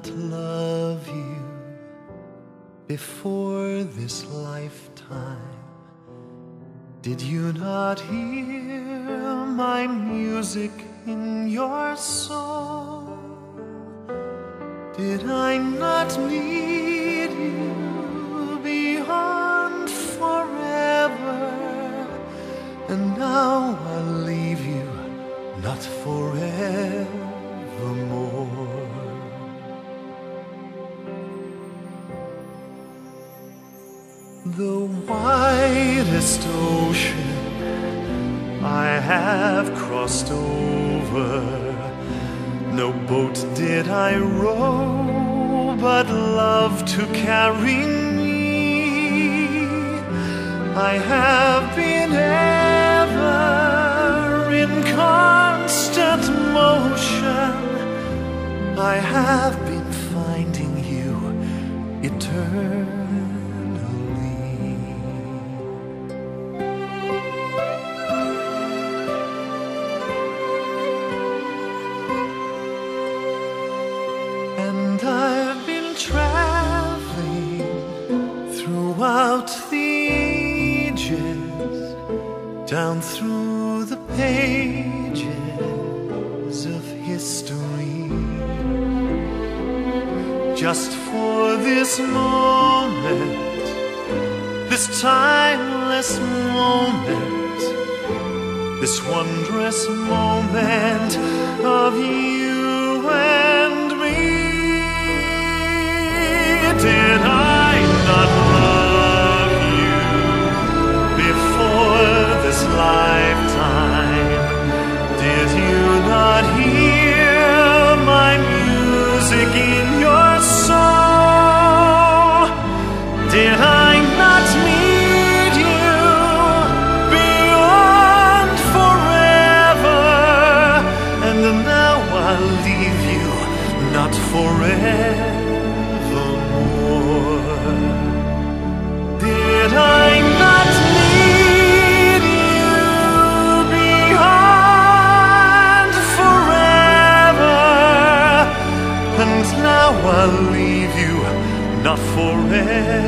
Not love you before this lifetime? Did you not hear my music in your soul? Did I not need you beyond forever? And now I leave you not forevermore. The widest ocean I have crossed over. No boat did I row, but love to carry me. I have been ever in constant motion. I have been finding you eternally. Throughout the ages, down through the pages of history, just for this moment, this timeless moment, this wondrous moment of you and forevermore. Did I not you forever? And now I'll leave you not forever.